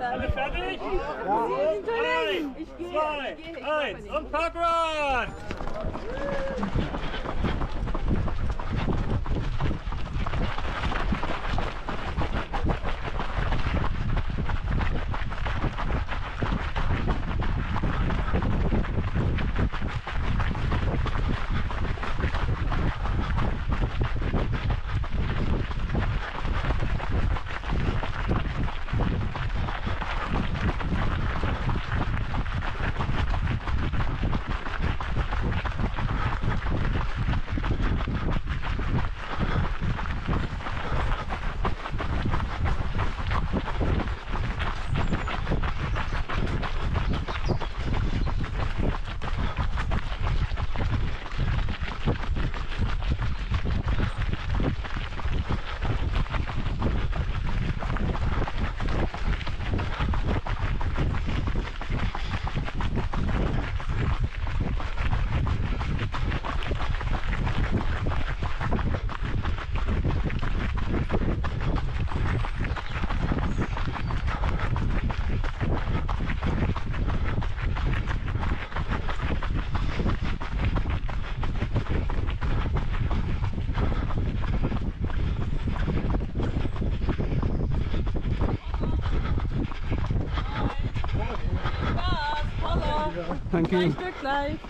Alle fertig? Ja. Eins, zwei, eins und Parkrun! Thank you. Gleich, gleich.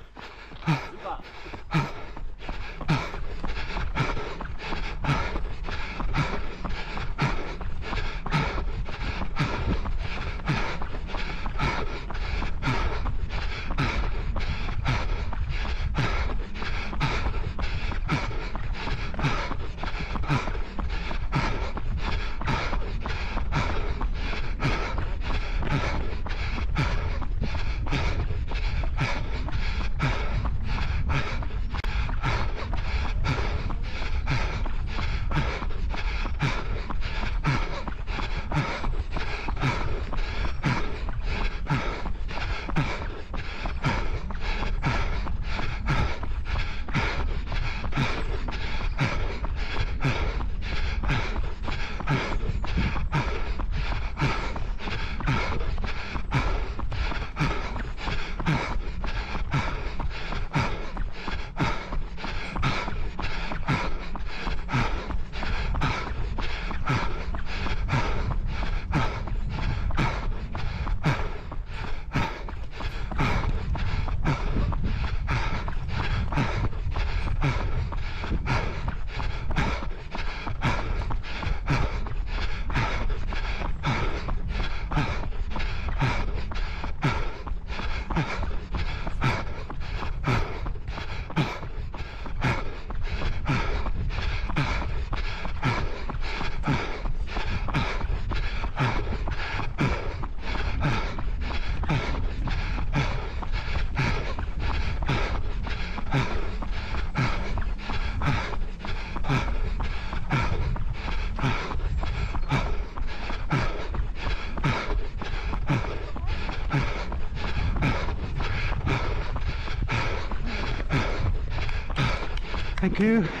Thank you.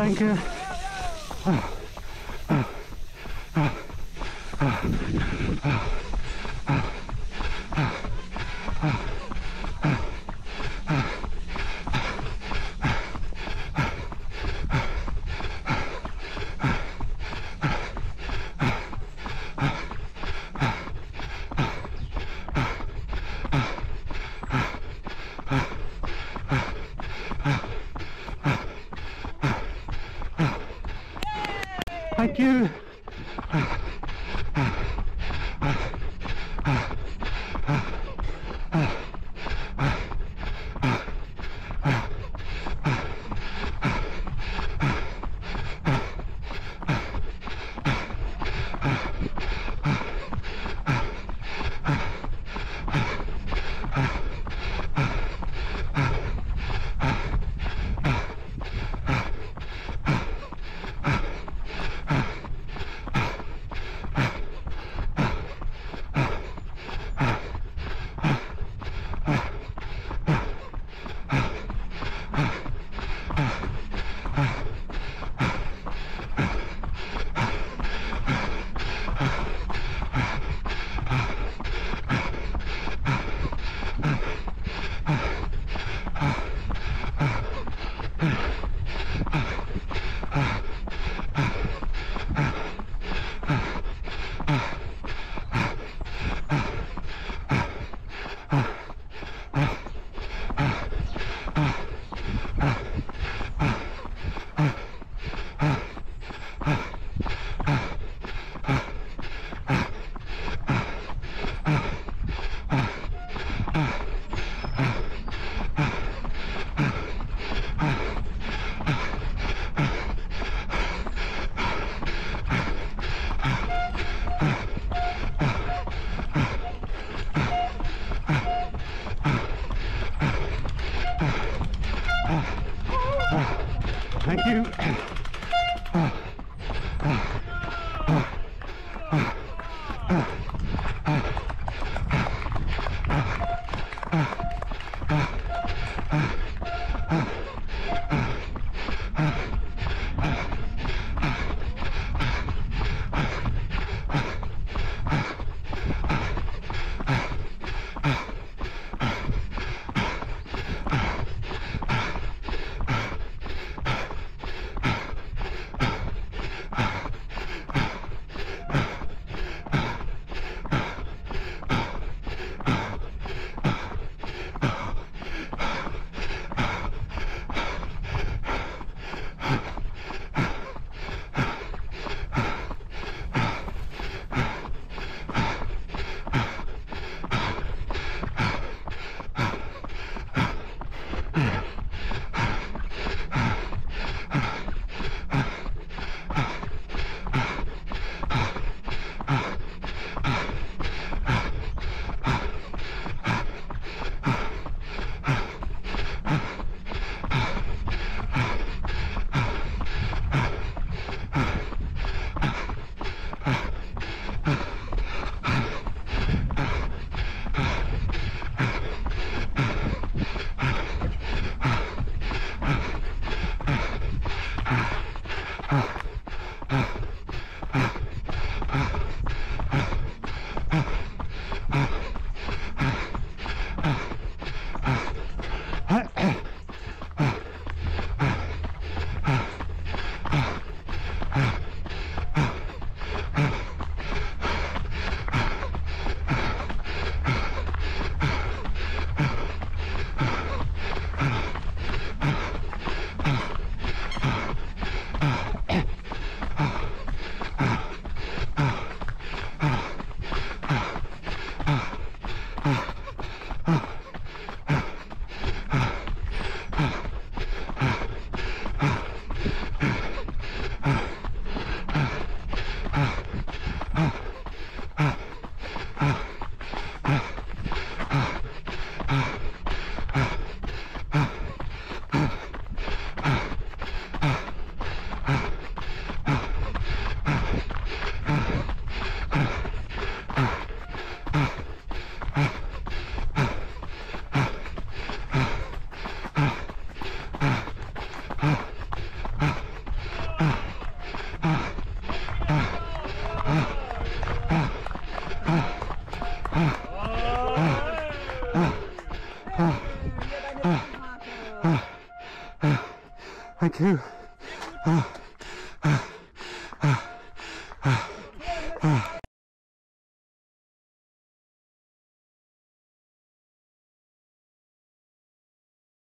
Danke. You. Phew.